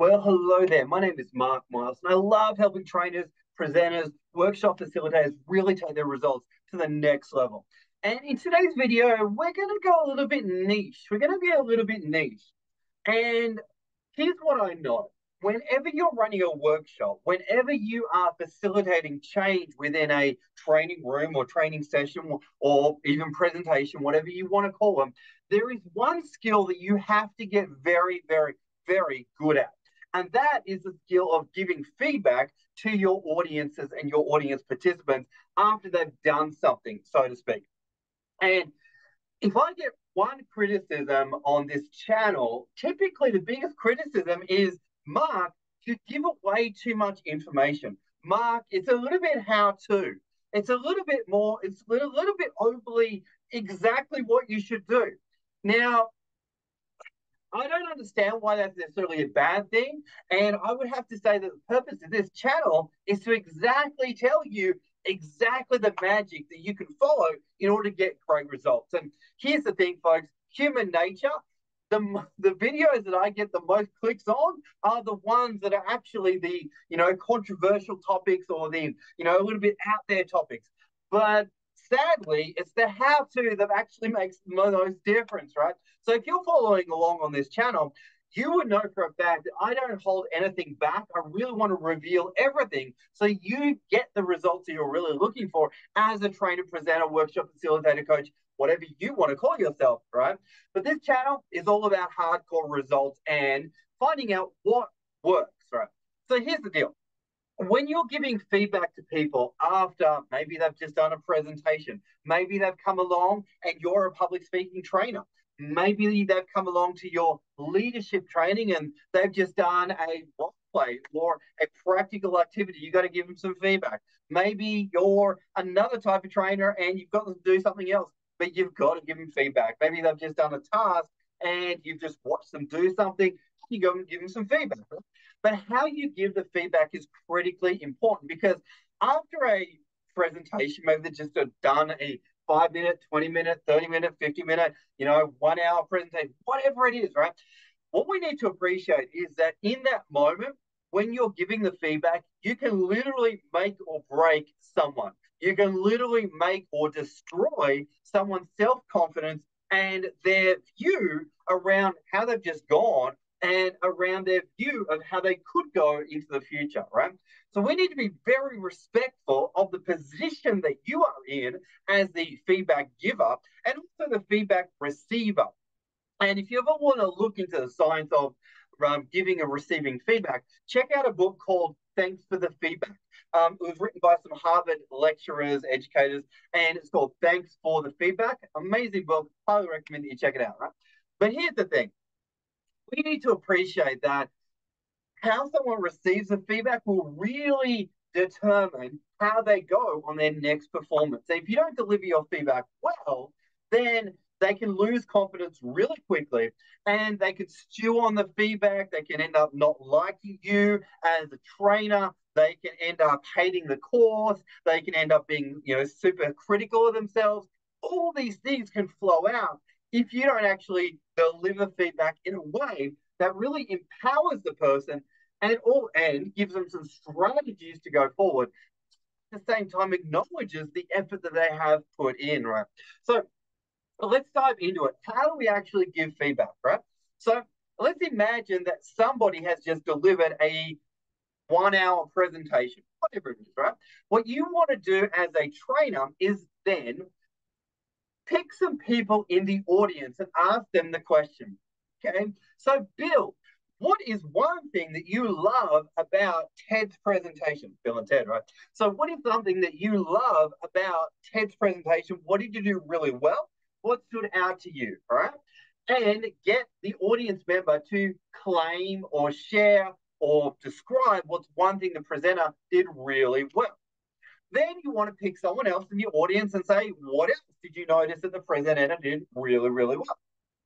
Well, hello there. My name is Marc Miles, and I love helping trainers, presenters, workshop facilitators really take their results to the next level. And in today's video, we're going to go a little bit niche. We're going to be a little bit niche. And here's what I know. Whenever you're running a workshop, whenever you are facilitating change within a training room or training session or, even presentation, whatever you want to call them, there is one skill that you have to get very, very, very good at. And that is the skill of giving feedback to your audiences and your audience participants after they've done something, so to speak. And if I get one criticism on this channel, typically the biggest criticism is Marc, you give away too much information. Marc, it's a little bit how to. It's a little bit more, it's a little, little bit overly exactly what you should do. Now, I don't understand why that's necessarily a bad thing. And I would have to say that the purpose of this channel is to exactly tell you exactly the magic that you can follow in order to get great results. And here's the thing, folks human nature. The, the videos that I get the most clicks on are the ones that are actually the you know controversial topics or the you know a little bit out there topics. But sadly, it's the how to that actually makes the most difference, right? So if you're following along on this channel, you would know for a fact that I don't hold anything back. I really want to reveal everything so you get the results that you're really looking for as a trainer, presenter, workshop facilitator, coach, whatever you want to call yourself, right? But this channel is all about hardcore results and finding out what works, right? So here's the deal when you're giving feedback to people after maybe they've just done a presentation, maybe they've come along and you're a public speaking trainer, maybe they've come along to your leadership training and they've just done a role play or a practical activity. You got to give them some feedback. Maybe you're another type of trainer and you've got them to do something else, but you've got to give them feedback. Maybe they've just done a task and you've just watched them do something. You go and give them some feedback. But how you give the feedback is critically important because after a presentation, maybe they've just done a five minute, 20 minute, 30 minute, 50 minute, you know, one hour presentation, whatever it is, right? What we need to appreciate is that in that moment, when you're giving the feedback, you can literally make or break someone. You can literally make or destroy someone's self confidence and their view around how they've just gone and around their view of how they could go into the future, right? So we need to be very respectful of the position that you are in as the feedback giver and also the feedback receiver. And if you ever want to look into the science of um, giving and receiving feedback, check out a book called Thanks for the Feedback. Um, it was written by some Harvard lecturers, educators, and it's called Thanks for the Feedback. Amazing book. Highly recommend that you check it out, right? But here's the thing we need to appreciate that how someone receives the feedback will really determine how they go on their next performance. If you don't deliver your feedback well, then they can lose confidence really quickly and they can stew on the feedback. They can end up not liking you as a trainer. They can end up hating the course. They can end up being, you know, super critical of themselves. All these things can flow out if you don't actually deliver feedback in a way that really empowers the person and all and gives them some strategies to go forward at the same time acknowledges the effort that they have put in right? So let's dive into it. How do we actually give feedback right? So let's imagine that somebody has just delivered a one hour presentation whatever it is right? What you want to do as a trainer is then pick some people in the audience and ask them the question. Okay. So, Bill, what is one thing that you love about Ted's presentation? Bill and Ted, right? So, what is something that you love about Ted's presentation? What did you do really well? What stood out to you? All right. And get the audience member to claim or share or describe what's one thing the presenter did really well. Then you want to pick someone else in the audience and say, what else did you notice that the presenter did really, really well?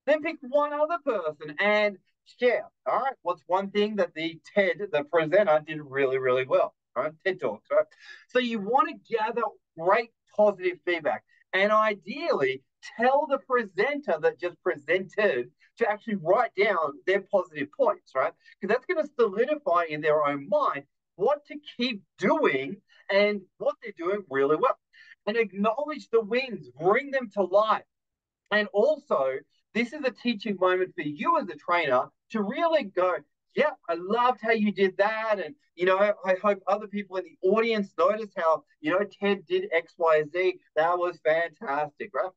Then pick one other person and share. All right, what's one thing that the TED, the presenter, did really, really well? All right, TED Talks, right? So you want to gather great positive feedback and ideally tell the presenter that just presented to actually write down their positive points, right? Because that's going to solidify in their own mind what to keep doing and what they're doing really well. And acknowledge the wins, bring them to life. And also, this is a teaching moment for you as a trainer to really go, yeah, I loved how you did that. And, you know, I hope other people in the audience notice how, you know, Ted did X, Y, Z. That was fantastic, right?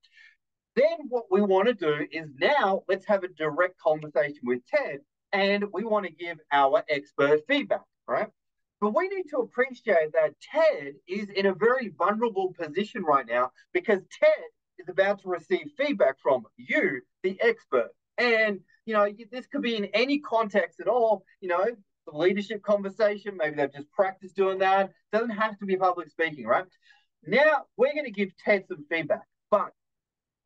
Then what we want to do is now let's have a direct conversation with Ted and we want to give our expert feedback, right? But we need to appreciate that Ted is in a very vulnerable position right now because Ted is about to receive feedback from you, the expert. And, you know, this could be in any context at all, you know, the leadership conversation, maybe they've just practiced doing that. Doesn't have to be public speaking, right? Now we're going to give Ted some feedback. But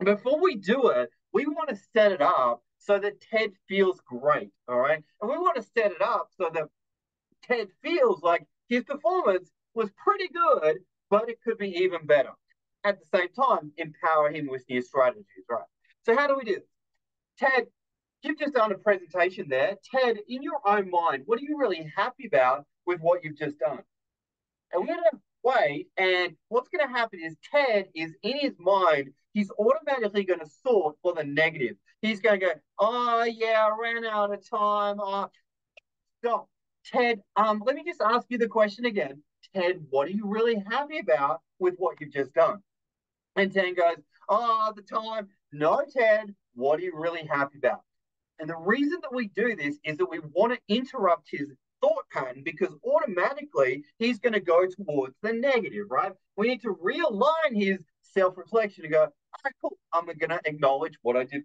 before we do it, we want to set it up so that Ted feels great. All right. And we want to set it up so that Ted feels like his performance was pretty good, but it could be even better. At the same time, empower him with new strategies, right? So, how do we do this? Ted, you've just done a presentation there. Ted, in your own mind, what are you really happy about with what you've just done? And we're going to wait, and what's going to happen is Ted is in his mind he's automatically going to sort for the negative. He's going to go, oh, yeah, I ran out of time. Oh, stop. Ted, um, let me just ask you the question again. Ted, what are you really happy about with what you've just done? And Ted goes, oh, the time. No, Ted, what are you really happy about? And the reason that we do this is that we want to interrupt his thought pattern because automatically he's going to go towards the negative, right? We need to realign his self reflection and go, right, cool, I'm going to acknowledge what I did.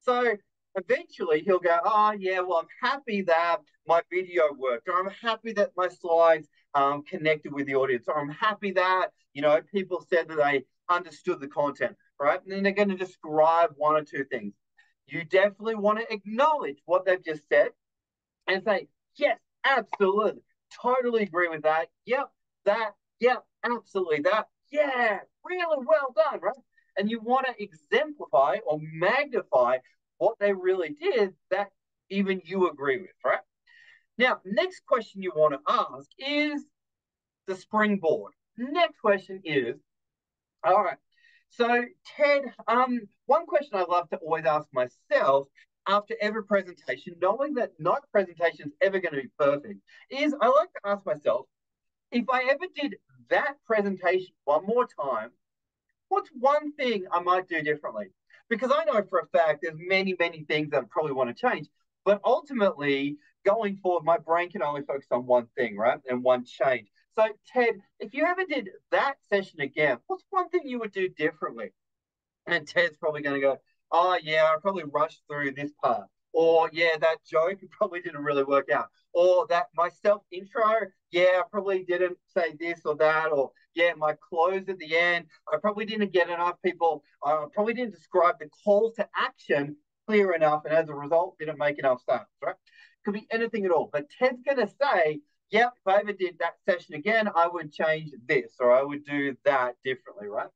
So eventually he'll go, oh, yeah, well, I'm happy that my video worked, or I'm happy that my slides um, connected with the audience, or I'm happy that, you know, people said that they understood the content, right? And then they're going to describe one or two things. You definitely want to acknowledge what they've just said and say, yes, absolutely, totally agree with that. Yep, that, yep, absolutely that. Yeah, really well done, right? and you want to exemplify or magnify what they really did that even you agree with, right? Now, next question you want to ask is the springboard. Next question is, all right, so Ted, um, one question I love to always ask myself after every presentation, knowing that no presentation is ever going to be perfect, is I like to ask myself, if I ever did that presentation one more time, what's one thing I might do differently? Because I know for a fact there's many, many things that I probably want to change. But ultimately, going forward, my brain can only focus on one thing, right? And one change. So, Ted, if you ever did that session again, what's one thing you would do differently? And Ted's probably going to go, Oh, yeah, I probably rushed through this part. Or, yeah, that joke probably didn't really work out. Or that my self intro, yeah, I probably didn't say this or that. Or, yeah, my close at the end, I probably didn't get enough people. I probably didn't describe the call to action clear enough. And as a result, didn't make enough sense, right? Could be anything at all. But Ted's going to say, yep, if I ever did that session again, I would change this or I would do that differently, right?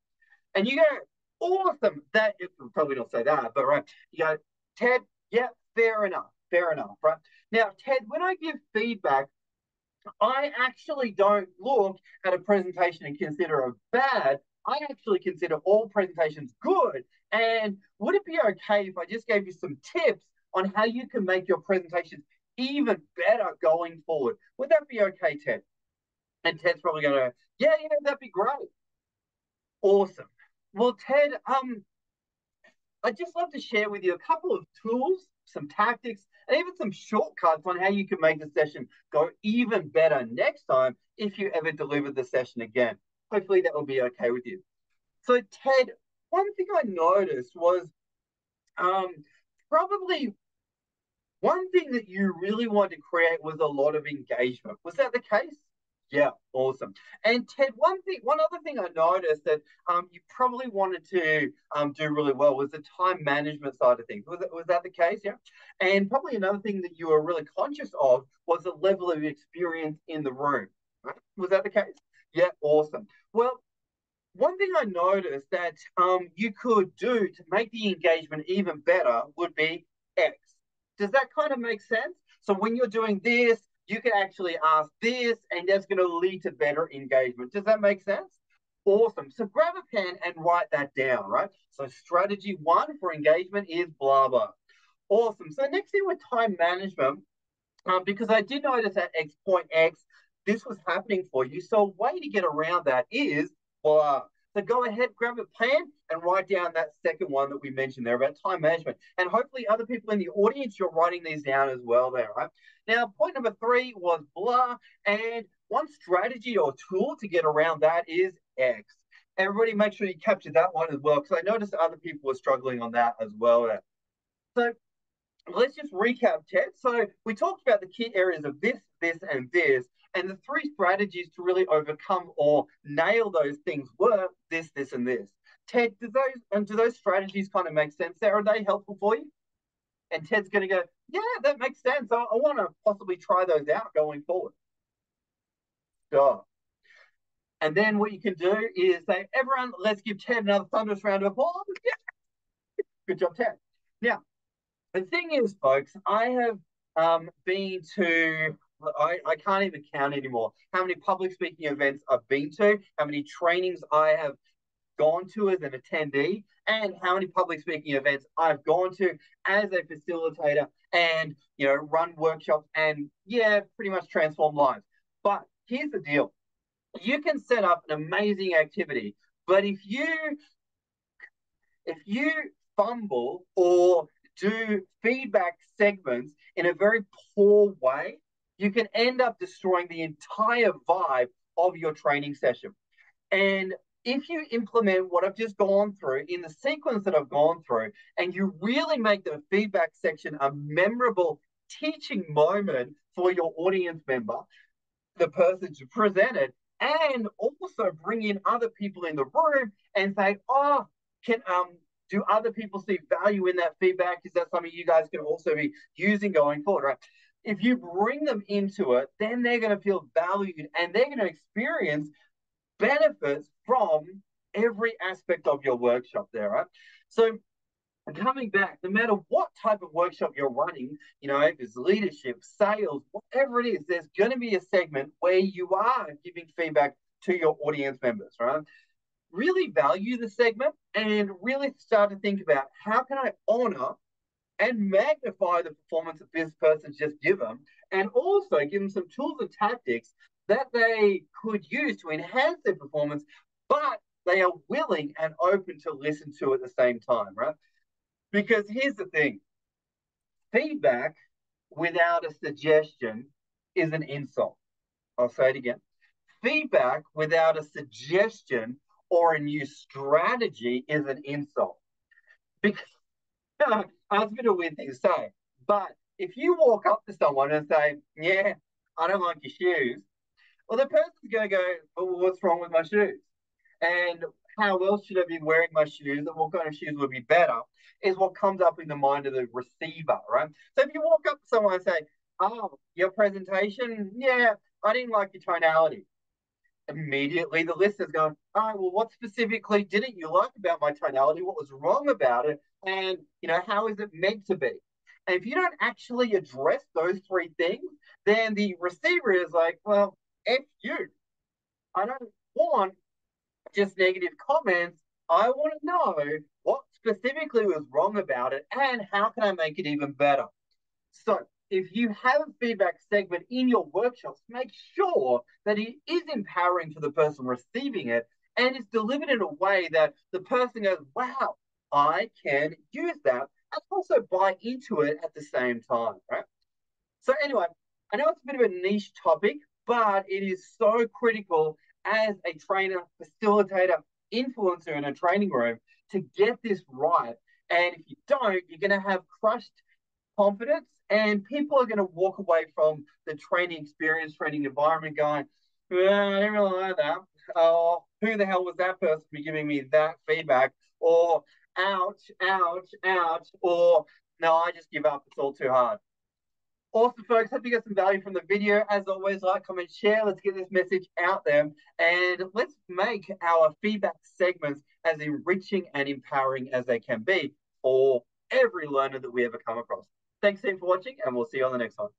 And you go, awesome. That probably don't say that, but right. You go, Ted, yep, fair enough, fair enough, right? Now, Ted, when I give feedback, I actually don't look at a presentation and consider it bad. I actually consider all presentations good. And would it be okay if I just gave you some tips on how you can make your presentations even better going forward? Would that be okay, Ted? And Ted's probably going to, yeah, yeah, that'd be great. Awesome. Well, Ted, um, I'd just love to share with you a couple of tools, some tactics, and even some shortcuts on how you can make the session go even better next time if you ever deliver the session again. Hopefully that will be okay with you. So Ted, one thing I noticed was um, probably one thing that you really wanted to create was a lot of engagement. Was that the case? Yeah, awesome. And Ted, one thing, one other thing I noticed that um, you probably wanted to um, do really well was the time management side of things. Was that, was that the case? Yeah. And probably another thing that you were really conscious of was the level of experience in the room. Right? Was that the case? Yeah, awesome. Well, one thing I noticed that um, you could do to make the engagement even better would be X. Does that kind of make sense? So when you're doing this, you can actually ask this, and that's going to lead to better engagement. Does that make sense? Awesome. So grab a pen and write that down, right? So strategy one for engagement is blah, blah. Awesome. So next thing with time management, um, because I did notice at X point X, this was happening for you. So a way to get around that is blah. So go ahead, grab a pen and write down that second one that we mentioned there about time management. And hopefully other people in the audience, you're writing these down as well there, right? Now, point number three was blah. And one strategy or tool to get around that is X. Everybody make sure you capture that one as well, because I noticed other people were struggling on that as well. There. So let's just recap, Ted. So we talked about the key areas of this, this, and this. And the three strategies to really overcome or nail those things were this, this, and this. Ted, do those and do those strategies kind of make sense there? Are they helpful for you? And Ted's going to go, yeah, that makes sense. I, I want to possibly try those out going forward. Sure. And then what you can do is say, everyone, let's give Ted another thunderous round of applause. Yeah. Good job, Ted. Now, the thing is, folks, I have um, been to, I, I can't even count anymore how many public speaking events I've been to, how many trainings I have gone to as an attendee, and how many public speaking events I've gone to as a facilitator and, you know, run workshops and, yeah, pretty much transform lives. But here's the deal you can set up an amazing activity, but if you if you fumble or do feedback segments in a very poor way, you can end up destroying the entire vibe of your training session. And if you implement what I've just gone through in the sequence that I've gone through, and you really make the feedback section a memorable teaching moment for your audience member, the person to present it, and also bring in other people in the room and say, oh, can um do other people see value in that feedback? Is that something you guys can also be using going forward, right? If you bring them into it, then they're going to feel valued and they're going to experience benefits from every aspect of your workshop there, right? So coming back, no matter what type of workshop you're running, you know, if it's leadership, sales, whatever it is, there's going to be a segment where you are giving feedback to your audience members, right? Really value the segment and really start to think about how can I honor and magnify the performance that this person's just given, and also give them some tools and tactics that they could use to enhance their performance, but they are willing and open to listen to at the same time, right? Because here's the thing feedback without a suggestion is an insult. I'll say it again. Feedback without a suggestion or a new strategy is an insult. Because that's a bit of a weird thing to say. But if you walk up to someone and say, Yeah, I don't like your shoes, well, the person's going to go, well, What's wrong with my shoes? And how else should I be wearing my shoes? And what kind of shoes would be better? Is what comes up in the mind of the receiver, right? So if you walk up to someone and say, Oh, your presentation, yeah, I didn't like your tonality. Immediately the listener's going, All right, well, what specifically didn't you like about my tonality? What was wrong about it? And you know, how is it meant to be? And if you don't actually address those three things, then the receiver is like, Well, F you. I don't want just negative comments. I want to know what specifically was wrong about it and how can I make it even better. So if you have a feedback segment in your workshops, make sure that it is empowering for the person receiving it and it's delivered in a way that the person goes, wow, I can use that and also buy into it at the same time, right? So anyway, I know it's a bit of a niche topic, but it is so critical as a trainer, facilitator, influencer in a training room to get this right. And if you don't, you're going to have crushed confidence and people are going to walk away from the training experience, training environment going, well, I didn't really like that. Oh, who the hell was that person be giving me that feedback? Or ouch, ouch, ouch. Or no, I just give up. It's all too hard. Awesome, folks. Hope you got some value from the video. As always, like, comment, share. Let's get this message out there. And let's make our feedback segments as enriching and empowering as they can be for every learner that we ever come across. Thanks, team, for watching, and we'll see you on the next one.